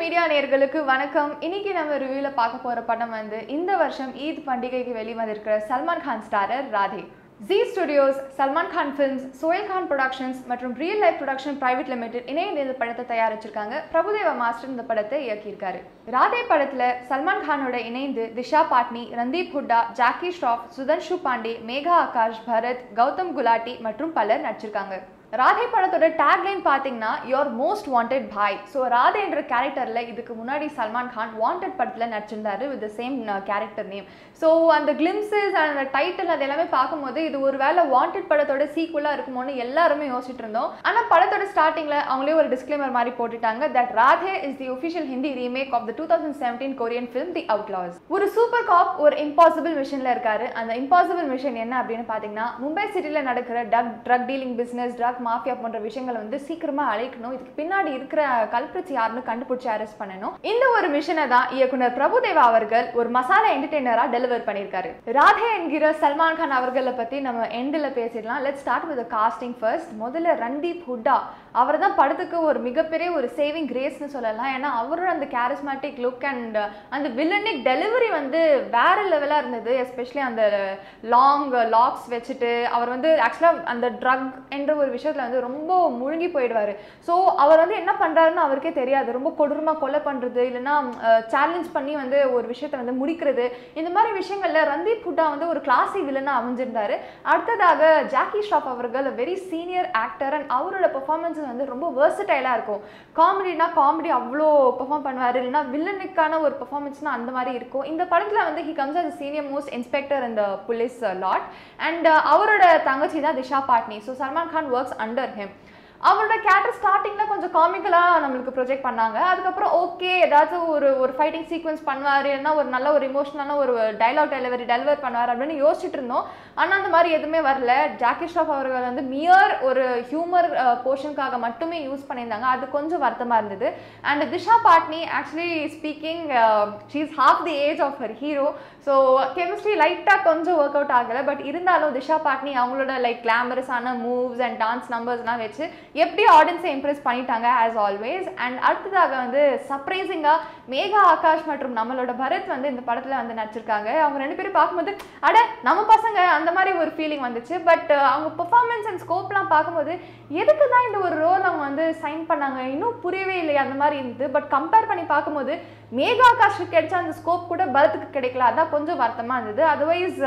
Media நேர்களுக்கு வணக்கம். இன்னைக்கு நம்ம ரிவியூல பார்க்க போற படம் வந்து இந்த வருஷம் ஈத் பண்டிகைக்கு வெளிவந்திருக்கிற Salman Khan starrer Radhe. Zee studios Salman Khan films Sohail Khan productions மற்றும் real life production private limited இணைந்து இந்த படத்தை தயாரிச்சிருக்காங்க. பிரபுதேவ மாஸ்டர் இந்த படத்தை இயக்கியிருக்காரு. ராதே படத்துல சல்மான் கானோட இணைந்து திஷா பாட்னி ரந்தீப் ஹுட்டா ஜாக்கி ஷ்ராஃப் சுதன்ஷு பாண்டே மேகா ஆகாஷ் பரத் கௌதம் குலாட்டி மற்றும் பலர் நடிச்சிருக்காங்க. ராதே படத்தோட டேக்லைன் பார்த்தீங்கன்னா your most wanted bhai so ராதேன்ற கேரக்டரில் இதுக்கு முன்னாடி சல்மான் கான் வாண்டட் படத்தில் நடிச்சிருந்தாரு with same character name so அந்த கிளிம்ஸஸ் அந்த டைட்டில் அது எல்லாமே பார்க்கும்போது இது ஒரு வேளை வாண்டட் படத்தோட சீக்குவலாக இருக்குமோன்னு எல்லாருமே யோசிச்சுட்டு இருந்தோம். ஆனால் படத்தோட ஸ்டார்டிங்கில் அவங்களே ஒரு டிஸ்க்ளைமர் மாதிரி போட்டுட்டாங்க that Radhe is the official Hindi remake of the two thousand seventeen Korean film the Outlaws ஒரு சூப்பர் காப் ஒரு இம்பாசிபிள் மிஷனில் இருக்காரு. அந்த இம்பாசிபிள் மிஷன் என்ன அப்படின்னு பார்த்தீங்கன்னா மும்பை சிட்டியில் நடக்கிற drug drug dealing business drug mafia போன்ற விஷயங்களை வந்து சீக்கிரமா அழைக்கணும். இதுக்கு பின்னாடி இருக்கிற கல்பிரிட்ஸ் யாருன்னு கண்டுபிடிச்சு அரெஸ்ட் பண்ணணும். இந்த ஒரு மிஷனை தான் இயக்குனர் பிரபுதேவா அவர்கள் ஒரு மசாலா என்டர்டெய்னரா டெலிவர் பண்ணியிருக்காரு. ராதே என்கிற சல்மான் கான் அவர்களை பத்தி நம்ம எண்டில் பேசிடலாம். Let start with casting first முதல்ல ரன்தீப் ஹுட்டா. அவர் தான் படத்துக்கு ஒரு மிகப்பெரிய ஒரு சேவிங் கிரேஸ்னு சொல்லலாம். ஏன்னா அவரோட அந்த கேரிஸ்மேட்டிக் லுக் அண்ட் அந்த வில்லனிக் டெலிவரி வந்து வேற லெவலாக இருந்தது. எஸ்பெஷலி அந்த லாங் லாக்ஸ் வச்சுட்டு அவர் வந்து ஆக்சுவலாக அந்த ட்ரக் என்ற ஒரு விஷயம் விஷயத்தில் வந்து ரொம்ப முழுங்கி போயிடுவார். ஸோ அவர் வந்து என்ன பண்ணுறாருன்னு அவருக்கே தெரியாது. ரொம்ப கொடூரமாக கொலை பண்ணுறது இல்லைன்னா சேலஞ்ச் பண்ணி வந்து ஒரு விஷயத்தை வந்து முடிக்கிறது. இந்த மாதிரி விஷயங்களில் ரந்தீப் புட்டா வந்து ஒரு கிளாசி வில்லனாக அமைஞ்சிருந்தாரு. அடுத்ததாக ஜாக்கி ஷாப் அவர்கள் வெரி சீனியர் ஆக்டர் அண்ட் அவரோட பெர்ஃபார்மன்ஸ் வந்து ரொம்ப வேர்சடைலாக இருக்கும். காமெடினா காமெடி அவ்வளோ பெர்ஃபார்ம் பண்ணுவார். இல்லைன்னா வில்லனுக்கான ஒரு பெர்ஃபார்மன்ஸ்னால் அந்த மாதிரி இருக்கும். இந்த படத்தில் வந்து he comes as senior most inspector இந்த புலிஸ் லாட் அண்ட் அவரோட தங்கச்சி தான் Disha Patani. So Salman Khan works under him அவரோட கேரக்டர் ஸ்டார்டிங்கில் கொஞ்சம் காமிக்கலாக நம்மளுக்கு ப்ரொஜெக்ட் பண்ணாங்க. அதுக்கப்புறம் ஓகே ஏதாச்சும் ஒரு ஒரு ஃபைட்டிங் சீக்வன்ஸ் பண்ணுவார் இல்லைன்னா ஒரு நல்ல ஒரு இமோஷனலான ஒரு டைலாக் டெலிவரி டெலிவர் பண்ணுவார் அப்படின்னு யோசிச்சுட்டு இருந்தோம். ஆனால் அந்த மாதிரி எதுவுமே வரல. ஜாக்கி ஷாப் அவர்கள் வந்து மியர் ஒரு ஹியூமர் போர்ஷனுக்காக மட்டுமே யூஸ் பண்ணியிருந்தாங்க. அது கொஞ்சம் வருத்தமாக இருந்தது. And Disha Patani actually speaking she is half the age of her hero so chemistry லைட்டாக கொஞ்சம் ஒர்க் அவுட் ஆகலை. பட் இருந்தாலும் திஷா பாட்னி அவங்களோட லைக் கிளாமரஸான மூவ்ஸ் அண்ட் டான்ஸ் நம்பர்ஸ்லாம் வச்சு எப்படி ஆடியன்ஸை இம்ப்ரெஸ் பண்ணிட்டாங்க ஆஸ் ஆல்வேஸ் அண்ட் அடுத்ததாக வந்து சர்ப்ரைசிங்காக மேகா ஆகாஷ் மற்றும் நம்மளோட பரத் வந்து இந்த படத்தில் வந்து நடிச்சிருக்காங்க. அவங்க ரெண்டு பேரும் பார்க்கும்போது அட நம்ம பசங்க அந்த மாதிரி ஒரு ஃபீலிங் வந்துச்சு. பட் அவங்க பெர்ஃபார்மன்ஸ் அண்ட் ஸ்கோப்லாம் பார்க்கும்போது எதுக்கு தான் இந்த ஒரு ரோல் அவங்க வந்து சைன் பண்ணாங்க? இன்னும் புரியவே இல்லையா அந்த மாதிரி இருந்தது. பட் கம்பேர் பண்ணி பார்க்கும்போது மேகா ஆகாஷுக்கு கிடைச்ச அந்த ஸ்கோப் கூட பரத்துக்கு கிடைக்கல. அதான் கொஞ்சம் வருத்தமாக இருந்தது. அதர்வைஸ்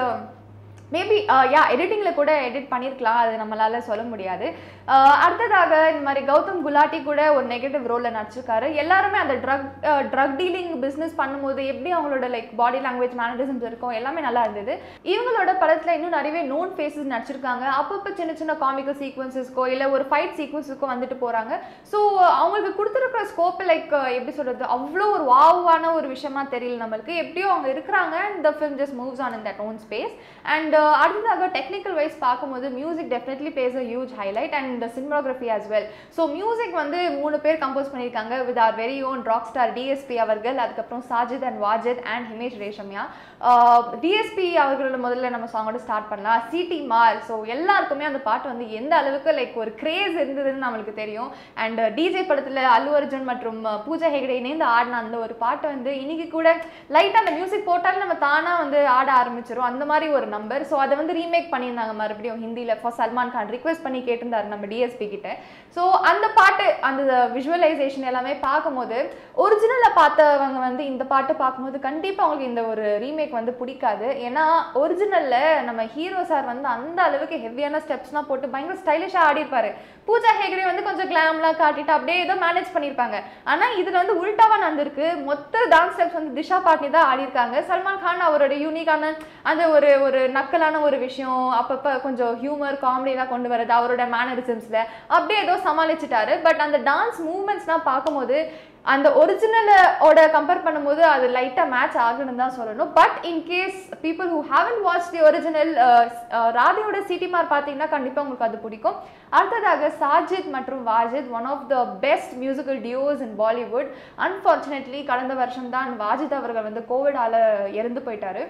மேபி யா எடிட்டிங்கில் கூட எடிட் பண்ணியிருக்கலாம் அது நம்மளால் சொல்ல முடியாது. Uh, அடுத்ததாக இந்த மாதிரி கௌதம் குலாட்டி கூட ஒரு நெகட்டிவ் ரோலில் நடிச்சிருக்காரு. எல்லாருமே அந்த ட்ரக் ட்ரக் டீலிங் பிஸ்னஸ் பண்ணும்போது எப்படி அவங்களோட லைக் பாடி லாங்குவேஜ் மேனரிசம்ஸ் இருக்கும் எல்லாமே நல்லா இருந்தது. இவங்களோட படத்தில் இன்னும் நிறையவே நோன் ஃபேஸஸ் நடிச்சிருக்காங்க. அப்பப்போ சின்ன சின்ன காமிக்கல் சீக்வன்சஸ்க்கோ இல்லை ஒரு ஃபைட் சீக்வன்ஸுக்கோ வந்துட்டு போகிறாங்க ஸோ அவங்களுக்கு கொடுத்துருக்குற ஸ்கோப் லைக் uh, எப்படி சொல்கிறது அவ்வளோ ஒரு வாவான ஒரு விஷயமா தெரியல நம்மளுக்கு. எப்படியோ அவங்க இருக்கிறாங்க. இந்த film just moves on in that own space and அடுத்ததாக டெக்னிக்கல் வைஸ் பார்க்கும்போது music definitely base a huge highlight and cinematography as well so music வந்து மூணு பேர் கம்போஸ் பண்ணியிருக்காங்க. With our very own rock star DSP அவர்கள் அதுக்கப்புறம் Sajid and Wajid and Himesh Reshammiya DSP அவர்களோட முதல்ல நம்ம சாங்கோட ஸ்டார்ட் பண்ணலாம். சிடி மார் ஸோ எல்லாருக்குமே அந்த பாட்டு வந்து எந்த அளவுக்கு லைக் ஒரு கிரேஸ் இருந்ததுன்னு நம்மளுக்கு தெரியும். அண்ட் டிஜே uh, படத்தில் அல்லு அர்ஜுன் மற்றும் uh, பூஜா ஹெகடே இணைந்து ஆடின அந்த ஒரு பாட்டு வந்து இன்னைக்கு கூட லைட்டாக அந்த மியூசிக் போட்டாலும் நம்ம தானாக வந்து ஆட ஆரம்பிச்சிடும் அந்த மாதிரி ஒரு நம்பர் ஸோ அதை வந்து ரீமேக் பண்ணியிருந்தாங்க மறுபடியும் ஹிந்தியில் ஃபார் சல்மான் கான் ரிக்வெஸ்ட் பண்ணி கேட்டிருந்தாரு நம்ம டிஎஸ்பி கிட்ட. ஸோ அந்த பாட்டு அந்த விஷுவலைசேஷன் எல்லாமே பார்க்கும்போது ஒரிஜினலில் பார்த்தவங்க வந்து இந்த பாட்டு பார்க்கும்போது கண்டிப்பாக அவங்களுக்கு இந்த ஒரு ரீமேக் வந்து பிடிக்காது. ஏன்னா ஒரிஜினலில் நம்ம ஹீரோ சார் வந்து அந்த அளவுக்கு ஹெவியான ஸ்டெப்ஸ்லாம் போட்டு பயங்கர ஸ்டைலிஷாக ஆடிருப்பாரு பூஜா ஹேகரே வந்து கொஞ்சம் கிளாம்லாம் காட்டிட்டு அப்படியே ஏதோ மேனேஜ் பண்ணியிருப்பாங்க. ஆனால் இதில் வந்து உல்டாவாக நடந்திருக்கு. மொத்த டான்ஸ் ஸ்டெப்ஸ் வந்து திஷா பாட்னி தான் ஆடிருக்காங்க சல்மான் கான் அவரோட யூனிக்கான அந்த ஒரு ஒரு நக்கலான ஒரு விஷயம் அப்பப்போ கொஞ்சம் ஹியூமர் காமெடியெலாம் கொண்டு வரது அவரோட மேனரிசம்ஸில் அப்படியே ஏதோ சமாளிச்சிட்டாரு. பட் அந்த டான்ஸ் மூமெண்ட்ஸ்லாம் பார்க்கும்போது அந்த ஒரிஜினலோட கம்பேர் பண்ணும்போது அது லைட்டாக மேட்ச் ஆகணும்னு தான் சொல்லணும். But in case people who haven watch the original ராதியோட Seetimaar பார்த்தீங்கன்னா கண்டிப்பாக உங்களுக்கு அது பிடிக்கும். அடுத்ததாக சாஜித் மற்றும் Wajid one of the best musical duos in Bollywood unfortunately கடந்த வருஷம் தான் வாஜித் அவர்கள் வந்து கோவிடால இறந்து போயிட்டாரு.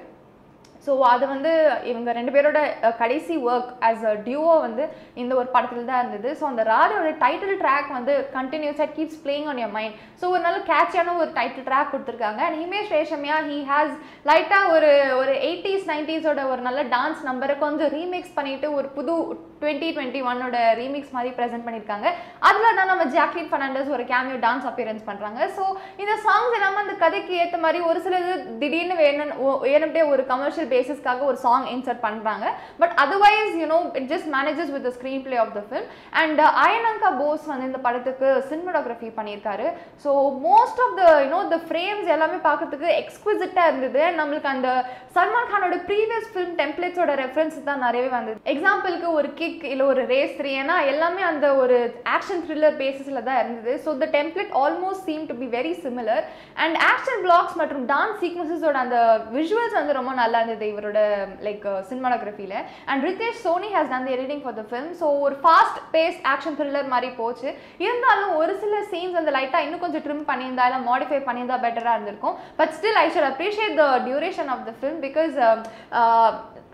ஸோ அது வந்து இவங்க ரெண்டு பேரோட கடைசி ஒர்க் ஆஸ் அ டியூவோ வந்து இந்த ஒரு படத்தில் தான் இருந்தது. ஸோ அந்த ராஜோட டைட்டில் ட்ராக் வந்து கண்டினியூஸாக keeps playing on your mind so ஒரு நல்ல கேட்சியான ஒரு டைட்டில் ட்ராக் கொடுத்துருக்காங்க. And Himesh Reshammiya he has லைட்டாக ஒரு ஒரு எயிட்டிஸ் நைன்டிஸோட ஒரு நல்ல டான்ஸ் நம்பரை கொஞ்சம் ரீமேக்ஸ் பண்ணிட்டு ஒரு புது டுவெண்ட்டி டுவெண்ட்டி ஒன்னோட ரீமிக்ஸ் மாதிரி ப்ரெசென்ட் பண்ணியிருக்காங்க அதில் தான் நம்ம ஜாக்லின் ஃபெர்னாண்டஸ் ஒரு கேமியோ டான்ஸ் அப்பியரன்ஸ் பண்ணுறாங்க ஸோ இந்த சாங்ஸ் எல்லாமே அந்த கதைக்கு ஏற்ற மாதிரி ஒரு சிலது திடீர்னு வேணும் வேணும்ட்டே ஒரு கமர்ஷியல் பேசிஸ்க்காக ஒரு சாங் இன்சர்ட் பண்ணுறாங்க but otherwise you know it just manages with screen play of the film and Ayananka Bose வந்து இந்த படத்துக்கு சினிமடோகிராஃபி பண்ணியிருக்காரு. So most of the you know the frames எல்லாமே பார்க்கறதுக்கு எக்ஸ்குவிசிட்டாக இருந்தது. நம்மளுக்கு அந்த சல்மான் கானோட ப்ரீவியஸ் ஃபிலிம் டெம்ப்ளேட்ஸோட ரெஃபரன்ஸ் தான் நிறையவே வந்தது. எக்ஸாம்பிளுக்கு ஒரு கிக் இல்லை ஒரு ரேஸ் த்ரீ ஏன்னா எல்லாமே அந்த ஒரு ஆக்ஷன் த்ரில்லர் பேசிஸில் தான் இருந்தது. So the template almost seem to be very similar and action blocks மற்றும் டான்ஸ் சீக்வன்சஸோட அந்த விஷுவல்ஸ் வந்து ரொம்ப நல்லா இருந்தது இவரோட like சினிமாடோகிராஃபியில் and Ritesh Soni has done the editing for the film so ஒரு ஃபாஸ்ட் பேஸ் ஆக்ஷன் த்ரில்லர் மாதிரி போச்சு. இருந்தாலும் ஒரு சில சீன்ஸ் அந்த லைட்டாக இன்னும் கொஞ்சம் ட்ரிம் பண்ணியிருந்தா இல்லை மாடிஃபை பண்ணியிருந்தா பெட்டராக இருந்திருக்கும். But still I should appreciate the duration of the film because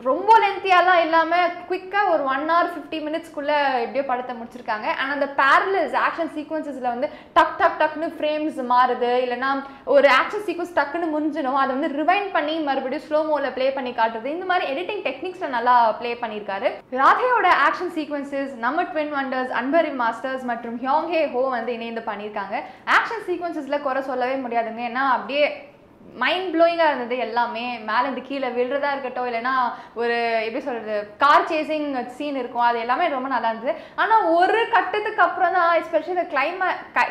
ரொம்ப லென்த்தியாலாம் இல்லாமல் குயிக்காக ஒரு ஒன் ஹவர் ஃபிஃப்டி மினிட்ஸ்க்குள்ளே எப்படியோ படத்தை முடிச்சிருக்காங்க. அண்ட் அந்த பேரலஸ் ஆக்ஷன் சீக்வன்சஸில் வந்து டக் டக் டக்னு ஃப்ரேம்ஸ் மாறுது. இல்லைனா ஒரு ஆக்ஷன் சீக்வன்ஸ் டக்குன்னு முடிஞ்சிடும். அதை வந்து ரிவைண்ட் பண்ணி மறுபடியும் ஸ்லோ மோவில் ப்ளே பண்ணி காட்டுறது. இந்த மாதிரி எடிட்டிங் டெக்னிக்ஸில் நல்லா ப்ளே பண்ணியிருக்காரு. ராதேயோட ஆக்ஷன் சீக்வன்சஸ் நம்ம ட்வின் வண்டர்ஸ் அன்பரி மாஸ்டர்ஸ் மற்றும் ஹியோங் ஹே ஹோ வந்து இணைந்து பண்ணியிருக்காங்க. ஆக்ஷன் சீக்வன்சஸில் குறை சொல்லவே முடியாதுங்க. ஏன்னா அப்படியே மைண்ட் ப்ளோயிங்காக இருந்தது எல்லாமே. மேலேருந்து கீழே விழுறதா இருக்கட்டும் இல்லைன்னா ஒரு எப்படி சொல்கிறது கார் சேசிங் சீன் இருக்கும். அது எல்லாமே ரொம்ப நல்லா இருந்தது. ஆனால் ஒரு கட்டத்துக்கு அப்புறம் தான் எஸ்பெஷலி இந்த கிளைமே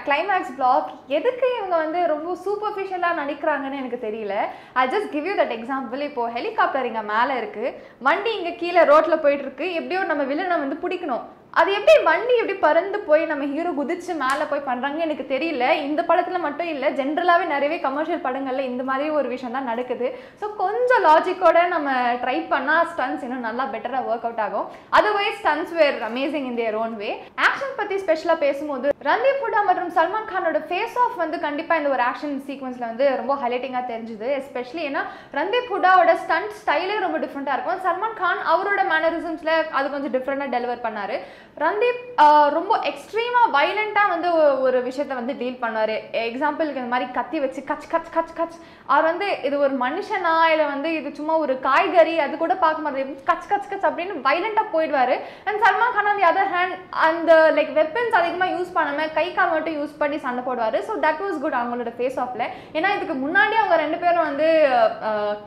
கிளைமேக்ஸ் பிளாக் எதுக்கு இவங்க வந்து ரொம்ப சூப்பர்ஃபிஷியலாக நடிக்கிறாங்கன்னு எனக்கு தெரியல. I just give you that example இப்போ ஹெலிகாப்டர் இங்கே மேலே இருக்குது வண்டி இங்கே கீழே ரோட்டில் போயிட்டுருக்கு எப்படியோ நம்ம வில்லனை வந்து பிடிக்கணும். அது எப்படி வண்டி எப்படி பறந்து போய் நம்ம ஹீரோ குதிச்சு மேலே போய் பண்ணுறாங்க எனக்கு தெரியல. இந்த படத்தில் மட்டும் இல்லை ஜென்ரலாகவே நிறையவே கமர்ஷியல் படங்களில் இந்த மாதிரி ஒரு விஷயம் தான் நடக்குது. ஸோ கொஞ்சம் லாஜிக்கோட நம்ம ட்ரை பண்ணால் ஸ்டன்ஸ் இன்னும் நல்லா பெட்டராக ஒர்க் அவுட் ஆகும். Otherwise stunts were amazing in their own way action பற்றி ஸ்பெஷலாக பேசும்போது ரந்தீப் ஹுடா மற்றும் சல்மான் கானோட ஃபேஸ் ஆஃப் வந்து கண்டிப்பாக இந்த ஒரு ஆக்ஷன் சீக்வன்ஸில் வந்து ரொம்ப ஹைலைட்டிங்காக தெரிஞ்சுது. எஸ்பெஷலி ஏன்னா ரந்தீப் ஹுடாவோட ஸ்டன்ட் ஸ்டைலே ரொம்ப டிஃப்ரெண்ட்டாக இருக்கும். சல்மான் கான் அவரோட மேனரிசம்ஸில் அது கொஞ்சம் டிஃப்ரெண்ட்டாக டெலிவர் பண்ணார். ரந்தீப் ரொம்ப எக்ஸ்ட்ரீமாக வைலண்ட்டாக வந்து ஒரு விஷயத்த வந்து டீல் பண்ணுவார். எக்ஸாம்பிளுக்கு இந்த மாதிரி கத்தி வச்சு கச் கச் கச் கச். அவர் வந்து இது ஒரு மனுஷனா இல்லை வந்து இது சும்மா ஒரு காய்கறி அது கூட பார்க்க மாதிரி கச் கச் கச் அப்படின்னு வைலண்ட்டாக போயிடுவார். அண்ட் சல்மான் கான் அந்த அதர் ஹேண்ட் அந்த லைக் வெப்பன்ஸ் அதிகமாக யூஸ் பண்ணாமல் கை கால் மட்டும் யூஸ் பண்ணி சண்டை போடுவார். ஸோ தட் வாஸ் குட் அவங்களோட ஃபேஸ் ஆஃப்ல ஏன்னா இதுக்கு முன்னாடி அவங்க ரெண்டு பேரும் வந்து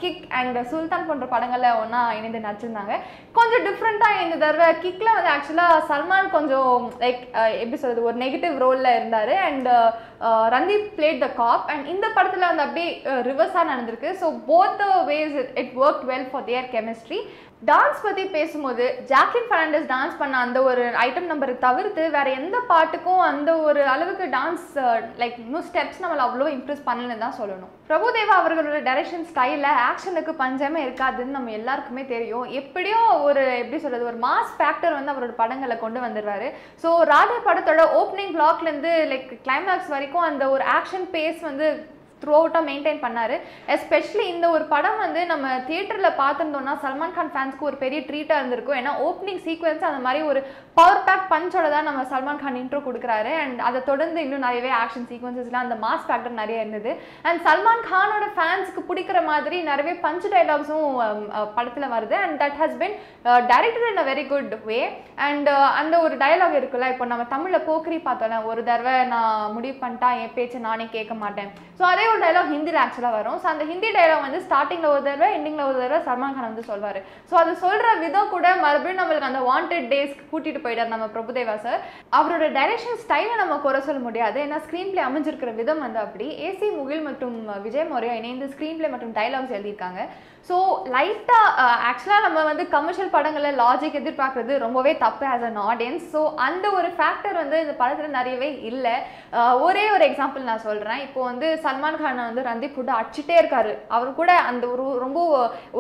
கிக் அண்ட் சுல்தான் போன்ற படங்களில் ஒன்றா இணைந்து நடிச்சிருந்தாங்க. கொஞ்சம் டிஃப்ரெண்ட்டாக இந்த தடவை கிக்கில் வந்து ஆக்சுவலாக சல்மான் கொஞ்சம் லைக் எப்படி சொல்கிறது ஒரு நெகட்டிவ் ரோலில் இருந்தார். And Randeep played the cop and இந்த படத்தில் வந்து அப்படியே ரிவர்ஸாக நடந்திருக்கு. So both the ways it work well for their chemistry dance பற்றி பேசும்போது ஜாக்லின் ஃபெர்னாண்டஸ் டான்ஸ் பண்ண அந்த ஒரு ஐட்டம் நம்பரை தவிர்த்து வேறு எந்த பாட்டுக்கும் அந்த ஒரு அளவுக்கு டான்ஸ் லைக் uh, இன்னும் ஸ்டெப்ஸ் நம்மளை அவ்வளோ இம்ப்ரெஸ் பண்ணலன்னு தான் சொல்லணும். பிரபுதேவா அவர்களோட டைரக்ஷன் ஸ்டைலில் ஆக்ஷனுக்கு பஞ்சமே இருக்காதுன்னு நம்ம எல்லாருக்குமே தெரியும். எப்படியும் ஒரு எப்படி சொல்கிறது ஒரு மாஸ் ஃபேக்டர் வந்து அவரோட படங்களை கொண்டு வந்துடுவார் ஸோ ராதே படத்தோட ஓப்பனிங் பிளாக்லேருந்து லைக் கிளைமேக்ஸ் வரைக்கும் அந்த ஒரு ஆக்ஷன் பேஸ் வந்து த்ரூ அவுட்டாக மெயின்டைன் பண்ணார். எஸ்பெஷலி இந்த ஒரு படம் வந்து நம்ம தியேட்டரில் பார்த்துருந்தோம்னா சல்மான் கான் ஃபேன்ஸ்க்கு ஒரு பெரிய ட்ரீட்டாக இருந்திருக்கும். ஏன்னா ஓப்பனிங் சீக்வன்ஸ் அந்த மாதிரி ஒரு பவர் பேக் பஞ்சோட தான் நம்ம சல்மான் கான் இன்ட்ரோ கொடுக்குறாரு. அண்ட் அதை தொடர்ந்து இன்னும் நிறையவே ஆக்ஷன் சீக்வன்சஸ்லாம் அந்த மாஸ் ஃபேக்டர் நிறைய இருந்தது. அண்ட் சல்மான் கானோட ஃபேன்ஸ்க்கு பிடிக்கிற மாதிரி நிறையவே பஞ்ச் டைலாக்ஸும் படத்தில் வருது. And that has been director in a very good way and அந்த ஒரு டயலாக் இருக்குல்ல இப்போ நம்ம தமிழில் போக்கரி பார்த்தோம்ல ஒரு தடவை நான் முடிவு பண்ணிட்டா என் பேச்சை நானே கேட்க மாட்டேன். ஸோ அதே ஒரு டைலாக் ஹிந்தியில் ஆக்சுவலாக வரும். ஸோ அந்த ஹிந்தி டைலாக் வந்து ஸ்டார்டிங்கில் ஒரு தடவை எண்டிங்கில் ஒரு தடவை சல்மான் கான் வந்து சொல்வார். ஸோ அது சொல்கிற விதம் கூட மறுபடியும் நம்மளுக்கு அந்த வாண்டட் டேஸ்க்கு கூட்டிகிட்டு போயிட்டார் நம்ம பிரபுதேவா சார் அவரோட டைரக்ஷன் ஸ்டைலை நம்ம குறை சொல்ல முடியாது. ஏன்னா ஸ்க்ரீன் பிளே அமைஞ்சிருக்கிற விதம் வந்து அப்படி. ஏசி முகில் மற்றும் விஜய் மௌர்யா இணைந்து ஸ்க்ரீன் பிளே மற்றும் டைலாக்ஸ் எழுதியிருக்காங்க. ஸோ லைட்டாக ஆக்சுவலாக நம்ம வந்து கமர்ஷியல் படங்களில் லாஜிக் எதிர்பார்க்குறது ரொம்பவே தப்பு ஆஸ் அன் ஆடியன்ஸ் ஸோ அந்த ஒரு ஃபேக்டர் வந்து இந்த படத்தில் நிறையவே இல்லை. Uh, ஒரே ஒரு எக்ஸாம்பிள் நான் சொல்கிறேன் இப்போ வந்து சல்மான் கானை வந்து ரந்தீப் கூட அடிச்சுட்டே இருக்காரு. அவர் கூட அந்த ஒரு ரொம்ப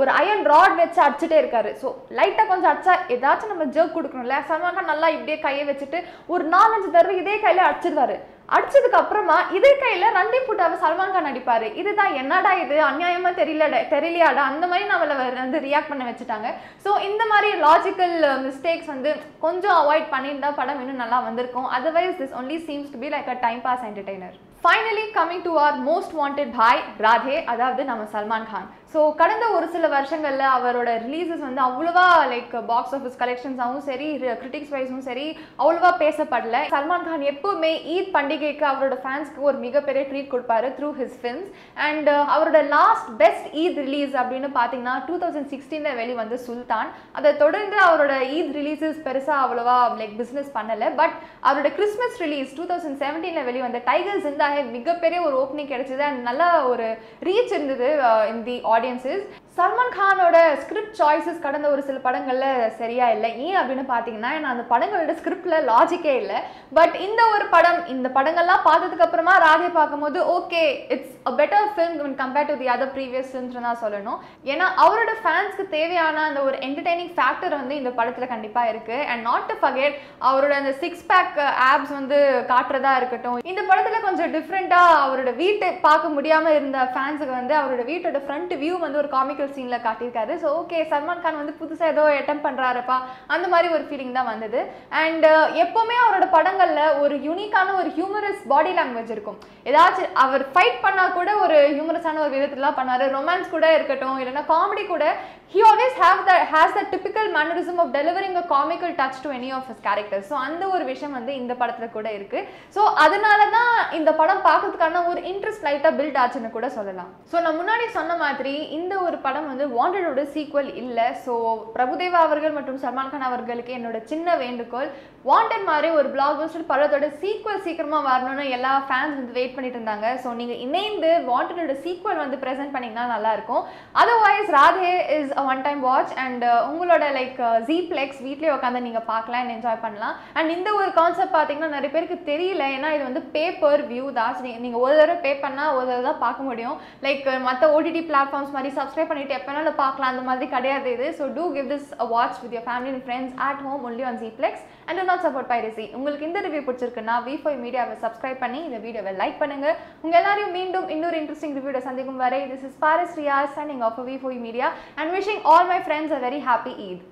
ஒரு அயன் ராட் வச்சு அடிச்சுட்டே இருக்காரு. ஸோ லைட்டாக கொஞ்சம் அடிச்சா ஏதாச்சும் நம்ம ஜர்க் கொடுக்கணும்ல. சல்மான் கான் நல்லா இப்படியே கையை வச்சுட்டு ஒரு நாலஞ்சு தடவை இதே கையில் அடிச்சிருவாரு. அடிச்சதுக்கு அப்புறமா இதே கையில ரன்தீப் புட்டாவை சல்மான் கான் அடிப்பாரு. இதுதான் என்னடா இது? அநியாயமா தெரியல தெரியலையாடா? அந்த மாதிரி நம்மள வந்து ரியாக்ட் பண்ண வச்சுட்டாங்க. ஸோ இந்த மாதிரி லாஜிக்கல் மிஸ்டேக்ஸ் uh, வந்து கொஞ்சம் அவாய்ட் பண்ணியிருந்தா படம் இன்னும் நல்லா வந்திருக்கும். Otherwise this only seems to be like a time pass entertainer finally coming to our most wanted Bhai Radhe அதாவது நம்ம சல்மான் கான். ஸோ கடந்த ஒரு சில வருஷங்களில் அவரோட ரிலீசஸ் வந்து அவ்வளோவா லைக் பாக்ஸ் ஆஃபீஸ் கலெக்ஷன்ஸாகவும் சரி கிரிட்டிக்ஸ் வைஸும் சரி அவ்வளோவா பேசப்படல. சல்மான் கான் எப்போவுமே ஈத் பண்டிகைக்கு அவரோட ஃபேன்ஸ்க்கு ஒரு மிகப்பெரிய ட்ரீட் கொடுப்பாரு த்ரூ ஹிஸ் ஃபில்ம்ஸ் அண்ட் அவரோட லாஸ்ட் பெஸ்ட் ஈத் ரிலீஸ் அப்படின்னு பார்த்தீங்கன்னா டூ தௌசண்ட் சிக்ஸ்டீனில் வெளிவந்து சுல்தான். அதை தொடர்ந்து அவரோட ஈத் ரிலீசஸ் பெருசாக அவ்வளோவா லைக் பிஸ்னஸ் பண்ணலை. பட் அவரோட கிறிஸ்மஸ் ரிலீஸ் டூ தௌசண்ட் செவன்டீனில் வெளிவந்த டைகர் ஜிந்தாக மிகப்பெரிய ஒரு ஓப்பனிங் கிடைச்சது. அண்ட் நல்ல ஒரு ரீச் இருந்தது இன் தி ஆடியன்ஸஸ் சல்மான் கானோட ஸ்கிரிப்ட் சாய்ஸஸ் கடந்த ஒரு சில படங்களில் சரியா இல்லை. ஏன் அப்படின்னு பார்த்தீங்கன்னா நான் அந்த படங்களோட ஸ்கிரிப்டில் லாஜிக்கே இல்லை. பட் இந்த ஒரு படம் இந்த படங்கள்லாம் பார்த்ததுக்கு அப்புறமா ராதே பார்க்கும்போது okay it's a better film compare to the other previous films தான் சொல்லணும். ஏன்னா அவரோட ஃபேன்ஸ்க்கு தேவையான அந்த ஒரு என்டர்டைனிங் ஃபேக்டர் வந்து இந்த படத்தில் கண்டிப்பாக இருக்குது அண்ட் நாட் டு ஃபகேட் அவரோட அந்த சிக்ஸ் பேக் ஆப்ஸ் வந்து காட்டுறதா இருக்கட்டும். இந்த படத்தில் கொஞ்சம் டிஃப்ரெண்ட்டாக அவரோட வீட்டை பார்க்க முடியாமல் இருந்த ஃபேன்ஸுக்கு வந்து அவரோட வீட்டோட ஃப்ரண்ட் வியூ வந்து ஒரு காமிக் காமிக்கல் சீனில் காட்டியிருக்காரு. ஸோ ஓகே சல்மான் கான் வந்து புதுசாக ஏதோ அட்டம் பண்ணுறாருப்பா அந்த மாதிரி ஒரு ஃபீலிங் தான் வந்தது. அண்ட் uh, எப்போவுமே அவரோட படங்களில் ஒரு யூனிக்கான ஒரு ஹியூமரஸ் பாடி லாங்குவேஜ் இருக்கும். ஏதாச்சும் அவர் ஃபைட் பண்ணால் கூட ஒரு ஹியூமரஸான ஒரு விதத்துலாம் பண்ணுவார். ரொமான்ஸ் கூட இருக்கட்டும் இல்லைன்னா காமெடி கூட he always have the has the typical mannerism of delivering a comical touch to any of his character so அந்த ஒரு விஷயம் வந்து இந்த படத்தில் கூட இருக்குது ஸோ அதனால தான் இந்த படம் பார்க்கறதுக்கான ஒரு இன்ட்ரெஸ்ட் லைட்டாக பில்ட் ஆச்சுன்னு கூட சொல்லலாம். ஸோ நான் முன்னாடி சொன்ன மாதிரி இந்த ஒரு படம் வந்து வாண்டடோட சீக்வல் இல்லை. ஸோ பிரபுதேவா அவர்கள் மற்றும் சல்மான் கான் அவர்களுக்கு என்னோட சின்ன வேண்டுகோள் வாண்டட் மாதிரி ஒரு பிளாக் பஸ்டர் படத்தோட சீக்வல் சீக்கிரமாக வரணும்னு எல்லா ஃபேன்ஸ் வந்து வெயிட் பண்ணிட்டு இருந்தாங்க. ஸோ நீங்கள் இணைந்து வாண்டடோட சீக்வல் வந்து ப்ரெசென்ட் பண்ணிங்கன்னா நல்லாயிருக்கும் otherwise Radhe is one time watch and உங்களோட லைக் ஜீப்ளெக்ஸ் uh, வீட்லேயே உட்காந்து நீங்கள் பார்க்கலாம் அண்ட் என்ஜாய் பண்ணலாம். அண்ட் இந்த ஒரு கான்செப்ட் பார்த்தீங்கன்னா நிறைய பேருக்கு தெரியல. ஏன்னா இது வந்து பேப்பர் வியூ தான் நீங்கள் ஒரு தடவை பே பண்ணால் ஒரு தடவை தான் பார்க்க முடியும். லைக் மற்ற ஓடிடி பிளாட்ஃபார்ம்ஸ் மாதிரி சப்ஸ்கிரைப் பண்ணிட்டு எப்போ வேணாலும் பார்க்கலாம். அந்த மாதிரி கிடையாது இது. So do give this watch with your family and friends at home only on Zeeplex and do not support piracy உங்களுக்கு இந்த ரிவ்யூ பிடிச்சிருக்குன்னா வி ஃபைவ் மீடியாவை சப்ஸ்கிரைப் பண்ணி இந்த வீடியோவை லைக் பண்ணுங்க. உங்க எல்லாரையும் மீண்டும் இன்னொரு இன்ட்ரெஸ்டிங் ரிவ்யூட சந்திக்கும் வரை this is Paras Riya signing off V five media and wishing all my friends a very happy Eid